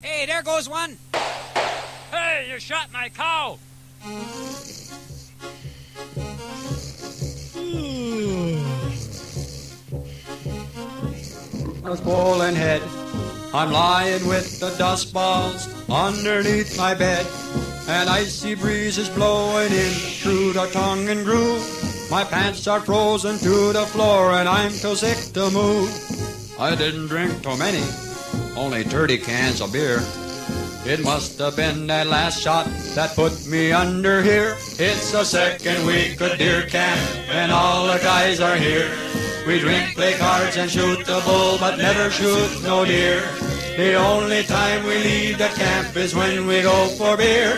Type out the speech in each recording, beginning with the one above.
Hey, there goes one. Hey, you shot my cow! I was bowling head. I'm lying with the dust balls underneath my bed. An icy breeze is blowing in through the tongue and groove. My pants are frozen to the floor and I'm too sick to move. I didn't drink too many, only 30 cans of beer. It must have been that last shot that put me under here. It's the second week of deer camp and all the guys are here. We drink, play cards and shoot the bull, but never shoot no deer. The only time we leave the camp is when we go for beer.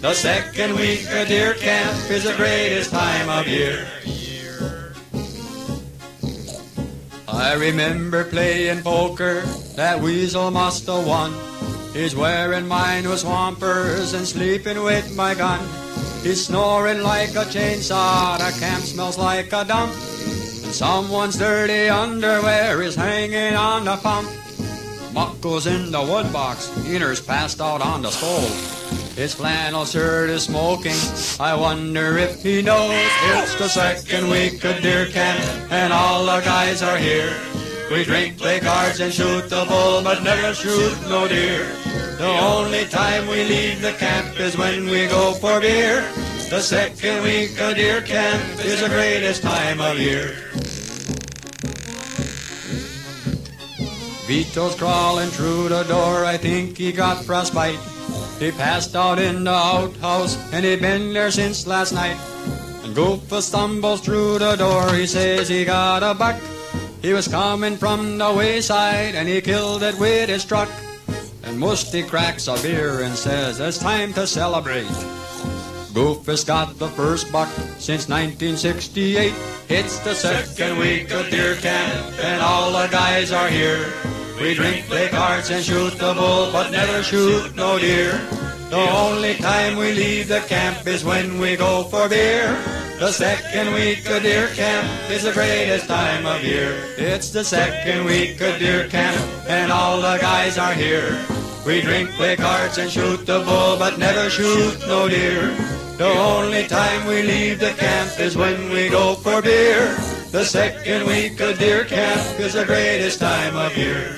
The second week of deer camp is the greatest time of year. I remember playing poker, that weasel must have won. He's wearing mine with swampers and sleeping with my gun. He's snoring like a chainsaw, the camp smells like a dump. And someone's dirty underwear is hanging on the pump. Muck goes in the wood box, Eino's passed out on the stove. His flannel shirt is smoking, I wonder if he knows it's the second week of deer camp and all the guys are here. We drink, play cards and shoot the bull, but never shoot no deer. The only time we leave the camp is when we go for beer. The second week of deer camp is the greatest time of year. Vito's crawling through the door, I think he got frostbite. He passed out in the outhouse, and he been there since last night. And Goofa stumbles through the door, he says he got a buck. He was coming from the wayside, and he killed it with his truck. And Musty cracks a beer and says, it's time to celebrate. Goof has got the first buck since 1968. It's the second week of deer camp, and all the guys are here. We drink, play cards, and shoot the bull, but never shoot no deer. The only time we leave the camp is when we go for beer. The second week of deer camp is the greatest time of year. It's the second week of deer camp, and all the guys are here. We drink, play cards, and shoot the bull, but never shoot no deer. The only time we leave the camp is when we go for beer. The second week of deer camp is the greatest time of year.